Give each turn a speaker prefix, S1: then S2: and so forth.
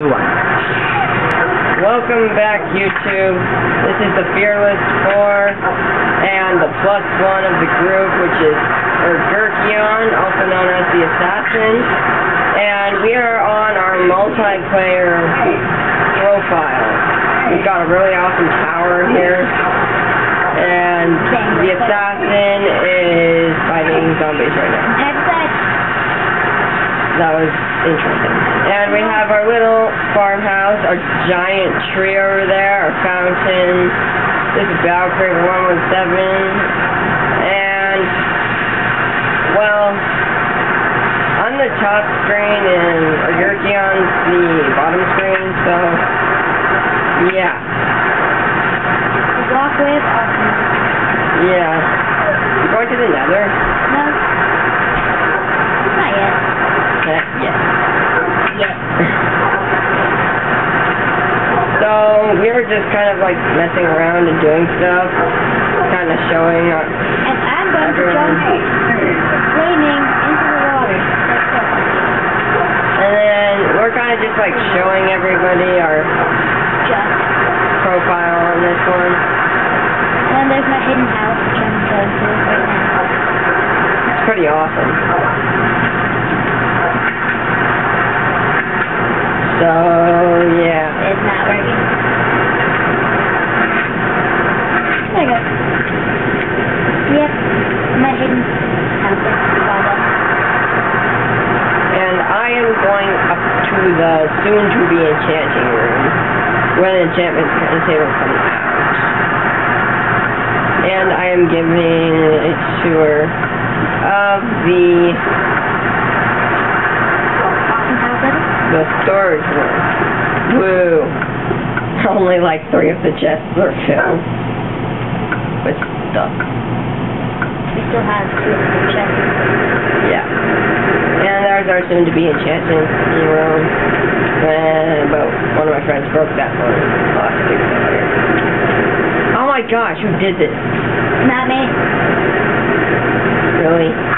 S1: Welcome back, YouTube. This is the Fearless Four and the plus one of the group, which is Urgukeyon, also known as the Assassin. And we are on our multiplayer profile. We've got a really awesome tower here. And the Assassin is fighting zombies right now. That was interesting. And we have our little farmhouse, our giant tree over there, our fountain. This is Battlecraver 117. And, well, on the top screen and Urgukeyon's the bottom screen, so, yeah.
S2: Block with awesome.
S1: Yeah. You going to the nether? Just kind of like messing around and doing stuff, kind of showing our,
S2: And I'm going to jump flaming into the water.
S1: and then we're kind of just like showing everybody our
S2: Just.
S1: profile on this one.
S2: And then there's my hidden house, which I'm going to right now.
S1: It's pretty awesome. So yeah,
S2: It's not working. There you go. Yep. Is
S1: and I am going up to the soon-to-be enchanting room when enchantment table comes out. And I am giving a tour of the the storage room. Woo! Only like three of the chests are filled with stuff
S2: still has two.
S1: Yeah. And ours are soon to be a in but one of my friends broke that one. Oh my gosh, who did this?
S2: Not me. Really?